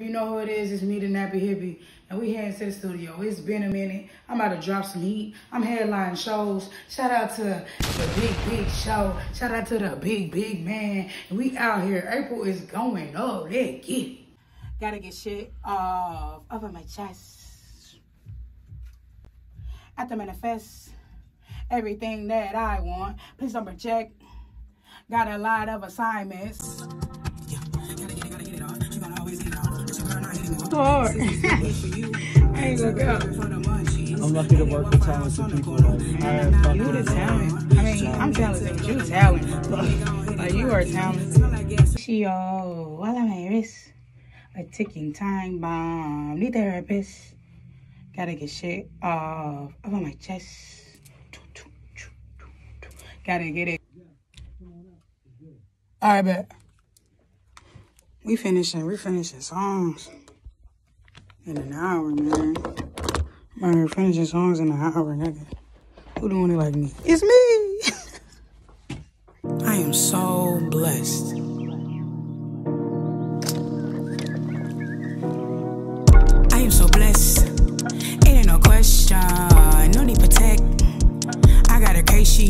You know who it is, it's me, the Nappy Hippy, and we here to the studio. It's been a minute. I'm about to drop some heat. I'm headlining shows. Shout out to the big, big show. Shout out to the big, big man. And we out here. April is going up. Let's get it. Gotta get shit off, of my chest. Have to manifest everything that I want. Please don't reject. Got a lot of assignments. Hard. I ain't gonna go. I'm lucky to work with talented people. I You the talent. I mean, I'm talented, but you talent. Like, you are talented. She all, while I'm Iris, a ticking time bomb. Need therapist. Gotta get shit off of my chest. Gotta get it. All right, bet. We finishing, we finishing songs in an hour, man. I'm out songs in an hour, nigga. Who doing it like me? It's me! I am so blessed. I am so blessed. Ain't no question. No need protect. I got a she